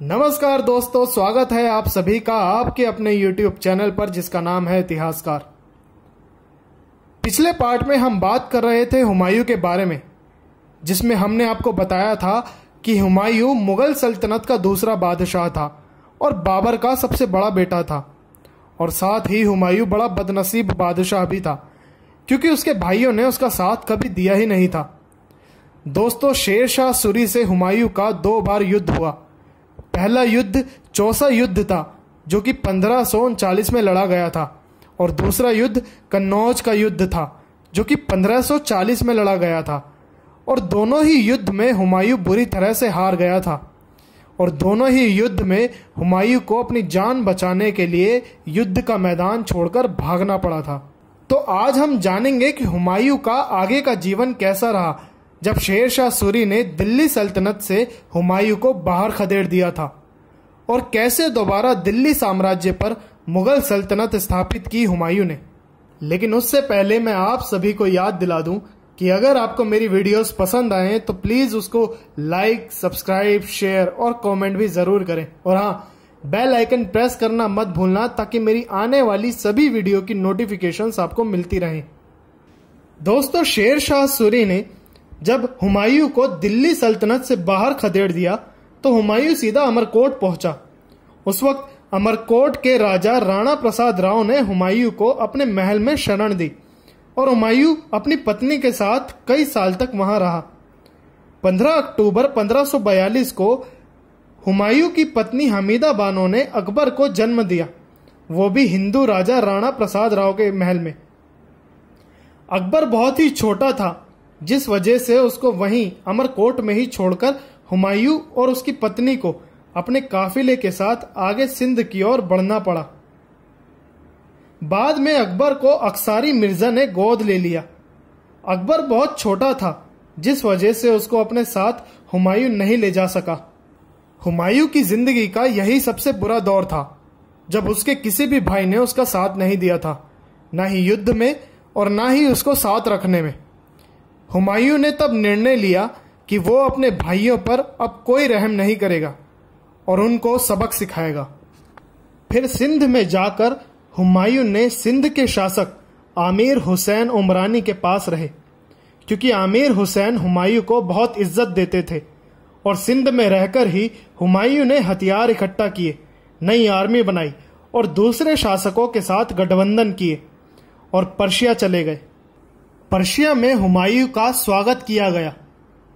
दोस्तों, स्वागत है आप सभी का आपके अपने YouTube चैनल पर, जिसका नाम है इतिहासकार। पिछले पार्ट में हम बात कर रहे थे हुमायूं के बारे में, जिसमें हमने आपको बताया था कि हुमायूं मुगल सल्तनत का दूसरा बादशाह था और बाबर का सबसे बड़ा बेटा था। और साथ ही हुमायूं बड़ा बदनसीब बादशाह भी था, क्योंकि उसके भाइयों ने उसका साथ कभी दिया ही नहीं था। दोस्तों शेर शाह सूरी से हुमायूं का दो बार युद्ध हुआ। पहला युद्ध चौसा युद्ध था, जो कि पंद्रह में लड़ा गया था, और दूसरा युद्ध कन्नौज का युद्ध था, जो कि 1540 में लड़ा गया था। और दोनों ही युद्ध में हुमायूं बुरी तरह से हार गया था। और दोनों ही युद्ध में हुमायूं को अपनी जान बचाने के लिए युद्ध का मैदान छोड़कर भागना पड़ा था। तो आज हम जानेंगे कि हुमायूं का आगे का जीवन कैसा रहा जब शेर शाह सूरी ने दिल्ली सल्तनत से हुमायूं को बाहर खदेड़ दिया था। और कैसे दोबारा दिल्ली साम्राज्य पर मुगल सल्तनत स्थापित की हुमायूं ने। लेकिन उससे पहले मैं आप सभी को याद दिला दूँ कि अगर आपको मेरी वीडियोस पसंद आए तो प्लीज़ उसको लाइक, सब्सक्राइब, शेयर और कमेंट भी ज़रूर करें। और हाँ बेल आइकन प्रेस करना मत भूलना ताकि मेरी आने वाली सभी वीडियो की नोटिफिकेशंस आपको मिलती रहें। दोस्तों, शेर शाह सूरी ने जब हुमायूं को दिल्ली सल्तनत से बाहर खदेड़ दिया तो हुमायूं सीधा अमरकोट पहुँचा। उस वक्त अमरकोट के राजा राणा प्रसाद राव ने हुमायूं को अपने महल में शरण दी, और हुमायूं अपनी पत्नी के साथ कई साल तक वहाँ रहा। 15 अक्टूबर 1542 को हुमायूं की पत्नी हमीदा बानो ने अकबर को जन्म दिया। वो भी हिंदू राजा राणा प्रसाद राव के महल में। अकबर बहुत ही छोटा था जिस वजह से उसको वहीं अमरकोट में ही छोड़कर हुमायूं और उसकी पत्नी को अपने काफिले के साथ आगे सिंध की ओर बढ़ना पड़ा। बाद में अकबर को अक्सारी मिर्ज़ा ने गोद ले लिया। अकबर बहुत छोटा था, जिस वजह से उसको अपने साथ हुमायूं नहीं ले जा सका। हुमायूं की ज़िंदगी का यही सबसे बुरा दौर था, जब उसके किसी भी भाई ने उसका साथ नहीं दिया था, न ही युद्ध में और ना ही उसको साथ रखने में। हुमायूं ने तब निर्णय लिया कि वो अपने भाइयों पर अब कोई रहम नहीं करेगा और उनको सबक सिखाएगा। फिर सिंध में जाकर हुमायूं ने सिंध के शासक आमिर हुसैन उमरानी के पास रहे, क्योंकि आमिर हुसैन हुमायूं को बहुत इज़्ज़त देते थे और सिंध में रहकर ही हुमायूं ने हथियार इकट्ठा किए, नई आर्मी बनाई और दूसरे शासकों के साथ गठबंधन किए और पर्शिया चले गए। पर्शिया में हुमायूं का स्वागत किया गया।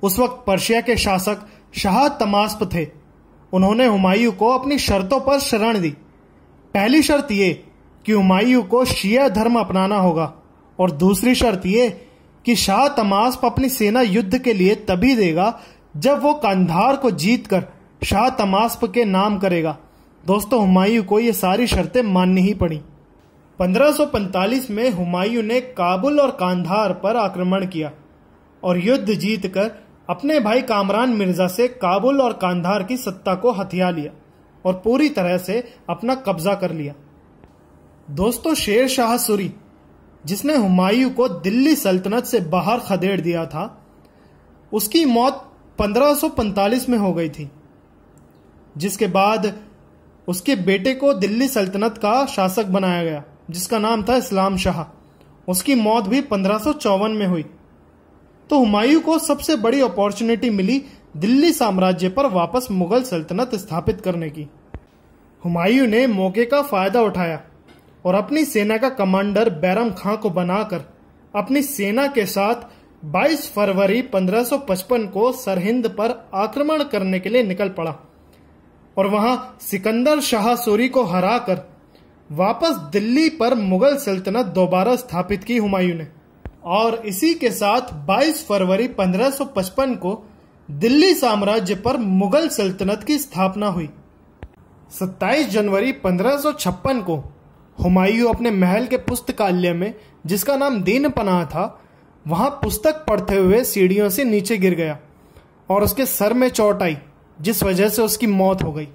उस वक्त पर्शिया के शासक शाह तमास्प थे। उन्होंने हुमायूं को अपनी शर्तों पर शरण दी। पहली शर्त ये कि हुमायूं को शिया धर्म अपनाना होगा और दूसरी शर्त ये कि शाह तमास्प अपनी सेना युद्ध के लिए तभी देगा जब वो कंधार को जीतकर शाह तमास्प के नाम करेगा। दोस्तों, हुमायूं को ये सारी शर्तें माननी ही पड़ी। 1545 में हुमायूं ने काबुल और कांधार पर आक्रमण किया और युद्ध जीतकर अपने भाई कामरान मिर्ज़ा से काबुल और कांधार की सत्ता को हथिया लिया और पूरी तरह से अपना कब्जा कर लिया। दोस्तों, शेर शाह सूरी, जिसने हुमायूं को दिल्ली सल्तनत से बाहर खदेड़ दिया था, उसकी मौत 1545 में हो गई थी, जिसके बाद उसके बेटे को दिल्ली सल्तनत का शासक बनाया गया। जिसका नाम था इस्लाम शाह। उसकी मौत भी पंद्रह में हुई। तो हुमायूं को सबसे बड़ी अपॉर्चुनिटी मिली दिल्ली साम्राज्य पर वापस मुगल सल्तनत स्थापित करने की। हुमायूं ने मौके का फ़ायदा उठाया और अपनी सेना का कमांडर बैरम खां को बनाकर अपनी सेना के साथ 22 फरवरी 1555 को सरहिंद पर आक्रमण करने के लिए निकल पड़ा और वहाँ सिकंदर शाह सूरी को हराकर वापस दिल्ली पर मुगल सल्तनत दोबारा स्थापित की हुमायूं ने। और इसी के साथ 22 फरवरी 1555 को दिल्ली साम्राज्य पर मुगल सल्तनत की स्थापना हुई। 27 जनवरी 1556 को हुमायूं अपने महल के पुस्तकालय में, जिसका नाम दीन पनाह था, वहाँ पुस्तक पढ़ते हुए सीढ़ियों से नीचे गिर गया और उसके सर में चोट आई, जिस वजह से उसकी मौत हो गई।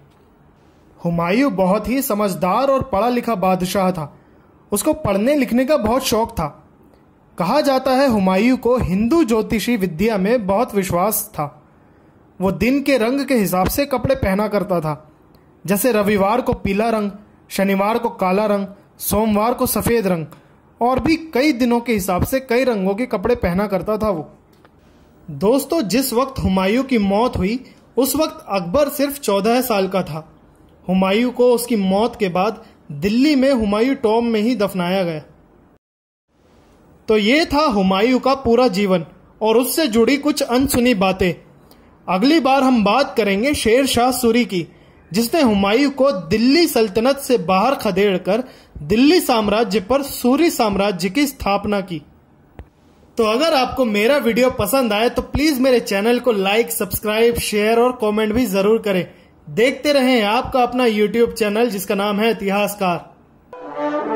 हुमायूं बहुत ही समझदार और पढ़ा लिखा बादशाह था। उसको पढ़ने लिखने का बहुत शौक था। कहा जाता है हुमायूं को हिंदू ज्योतिषी विद्या में बहुत विश्वास था। वो दिन के रंग के हिसाब से कपड़े पहना करता था। जैसे रविवार को पीला रंग, शनिवार को काला रंग, सोमवार को सफ़ेद रंग और भी कई दिनों के हिसाब से कई रंगों के कपड़े पहना करता था वो। दोस्तों, जिस वक्त हुमायूं की मौत हुई, उस वक्त अकबर सिर्फ़ चौदह साल का था। हुमायूं को उसकी मौत के बाद दिल्ली में हुमायूं टॉम में ही दफनाया गया। तो ये था हुमायूं का पूरा जीवन, और उससे जुड़ी कुछ अनसुनी बातें। अगली बार हम बात करेंगे शेर शाह सूरी की, जिसने हुमायूं को दिल्ली सल्तनत से बाहर खदेड़कर दिल्ली साम्राज्य पर सूरी साम्राज्य की स्थापना की। तो अगर आपको मेरा वीडियो पसंद आए तो प्लीज़ मेरे चैनल को लाइक, सब्सक्राइब, शेयर और कमेंट भी ज़रूर करें। देखते रहें आपका अपना यूट्यूब चैनल जिसका नाम है इतिहासकार।